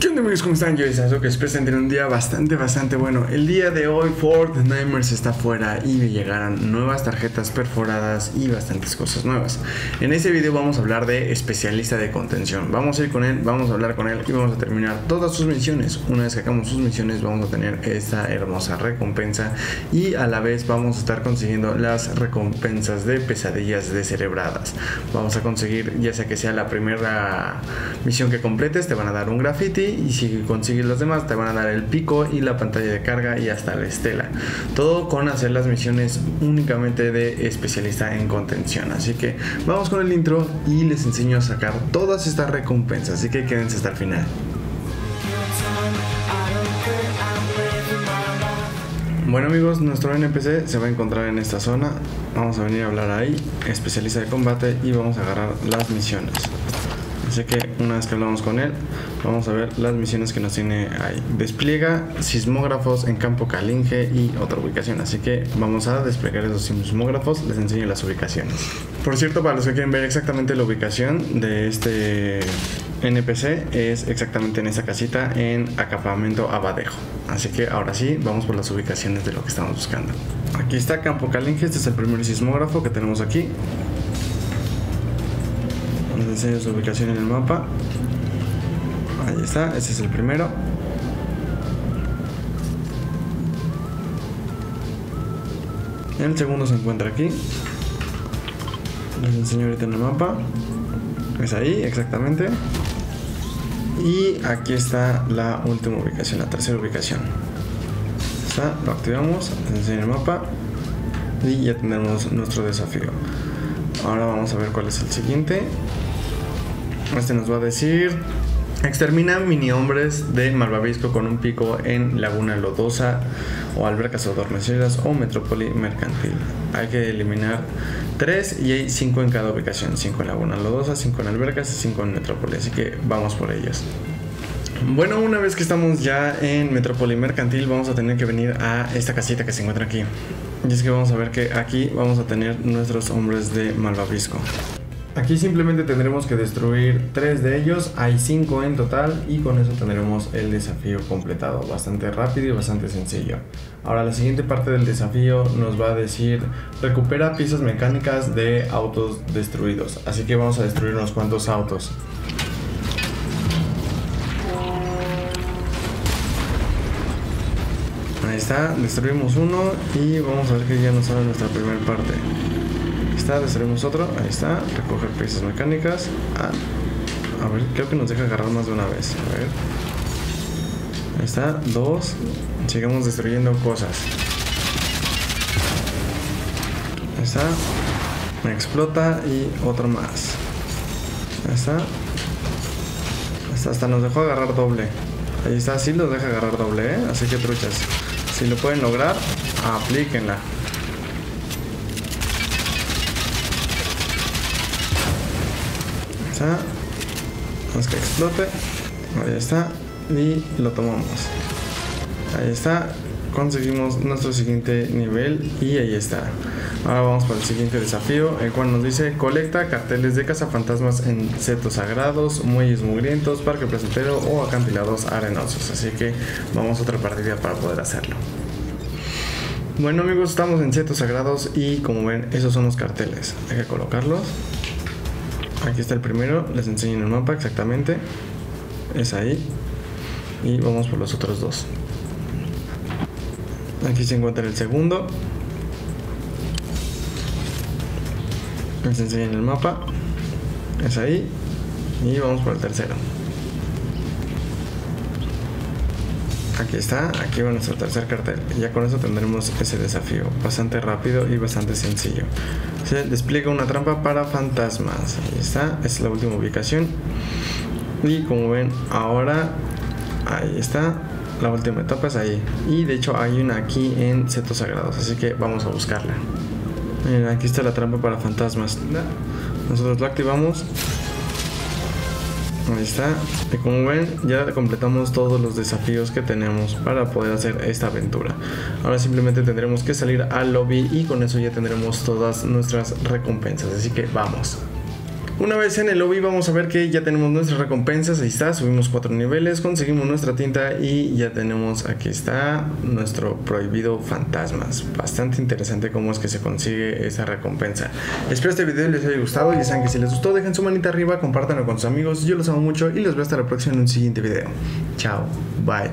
¿Qué onda amigos? ¿Cómo están? Yo espero que espero tener un día bastante, bastante bueno. El día de hoy Fortnite está fuera y me llegarán nuevas tarjetas perforadas y bastantes cosas nuevas. En este video vamos a hablar de especialista de contención. Vamos a ir con él, vamos a hablar con él y vamos a terminar todas sus misiones. Una vez que hagamos sus misiones vamos a tener esta hermosa recompensa y a la vez vamos a estar consiguiendo las recompensas de pesadillas descerebradas. Vamos a conseguir, ya sea que sea la primera misión que completes, te van a dar un graffiti y si consigues los demás te van a dar el pico y la pantalla de carga y hasta la estela. Todo con hacer las misiones únicamente de especialista en contención. Así que vamos con el intro y les enseño a sacar todas estas recompensas. Así que quédense hasta el final. Bueno amigos, nuestro NPC se va a encontrar en esta zona. Vamos a venir a hablar ahí, especialista de combate y vamos a agarrar las misiones. Así que una vez que hablamos con él, vamos a ver las misiones que nos tiene ahí. Despliega sismógrafos en campo Calinge y otra ubicación. Así que vamos a desplegar esos sismógrafos. Les enseño las ubicaciones. Por cierto, para los que quieren ver exactamente la ubicación de este NPC, es exactamente en esa casita en Acampamento Abadejo. Así que ahora sí, vamos por las ubicaciones de lo que estamos buscando. Aquí está Campo Calinge. Este es el primer sismógrafo que tenemos aquí enseño su ubicación en el mapa. Ahí está, ese es el primero. El segundo se encuentra aquí. Les enseño ahorita en el mapa. Es ahí exactamente. Y aquí está la última ubicación la tercera ubicación. Está, lo activamos les enseño el mapa. Y ya tenemos nuestro desafío. Ahora vamos a ver cuál es el siguiente este nos va a decir Extermina mini hombres de malvavisco con un pico en Laguna Lodosa o albercas adormecidas o metrópoli mercantil. Hay que eliminar 3 y hay 5 en cada ubicación. 5 en Laguna Lodosa, 5 en albercas y 5 en metrópoli. Así que vamos por ellos. Bueno, una vez que estamos ya en Metrópoli Mercantil, vamos a tener que venir a esta casita que se encuentra aquí. Y es que vamos a ver que aquí vamos a tener nuestros hombres de malvavisco. Aquí simplemente tendremos que destruir tres de ellos, hay cinco en total y con eso tendremos el desafío completado, bastante rápido y bastante sencillo. Ahora la siguiente parte del desafío nos va a decir recupera piezas mecánicas de autos destruidos, así que vamos a destruir unos cuantos autos. Ahí está, destruimos uno y vamos a ver que ya nos sale nuestra primera parte destruimos otro, ahí está, recoger piezas mecánicas. Ah, a ver, creo que nos deja agarrar más de una vez. A ver. Ahí está, dos. Sigamos destruyendo cosas. Ahí está. Me explota y otro más. Ahí está. Hasta, hasta nos dejó agarrar doble. Ahí está, sí nos deja agarrar doble, ¿eh? Así que truchas. Si lo pueden lograr, aplíquenla. Vamos que explote. Ahí está. Y lo tomamos. Ahí está. Conseguimos nuestro siguiente nivel. Y ahí está. Ahora vamos para el siguiente desafío, el cual nos dice colecta carteles de cazafantasmas en setos sagrados, muelles mugrientos, parque placentero o acantilados arenosos. Así que vamos a otra partida para poder hacerlo. Bueno amigos, estamos en setos sagrados y como ven, esos son los carteles. Hay que colocarlos. Aquí está el primero, les enseño en el mapa exactamente. Es ahí. Y vamos por los otros dos. Aquí se encuentra el segundo. Les enseño en el mapa. Es ahí. Y vamos por el tercero. Aquí está, aquí va nuestro tercer cartel. Ya con eso tendremos ese desafío. Bastante rápido y bastante sencillo se despliega una trampa para fantasmas. Ahí está, es la última ubicación. Y como ven, ahora ahí está. La última etapa es ahí. Y de hecho hay una aquí en Setos Sagrados. Así que vamos a buscarla. Miren, aquí está la trampa para fantasmas. Nosotros la activamos. Ahí está. Y como ven, ya completamos todos los desafíos que tenemos para poder hacer esta aventura. Ahora simplemente tendremos que salir al lobby y con eso ya tendremos todas nuestras recompensas. Así que vamos. Una vez en el lobby vamos a ver que ya tenemos nuestras recompensas, ahí está, subimos cuatro niveles, conseguimos nuestra tinta y ya tenemos, aquí está, nuestro prohibido fantasmas. Bastante interesante cómo es que se consigue esa recompensa. Espero este video les haya gustado, ya saben que si les gustó dejen su manita arriba, compártanlo con sus amigos, yo los amo mucho y los veo hasta la próxima en un siguiente video. Chao, bye.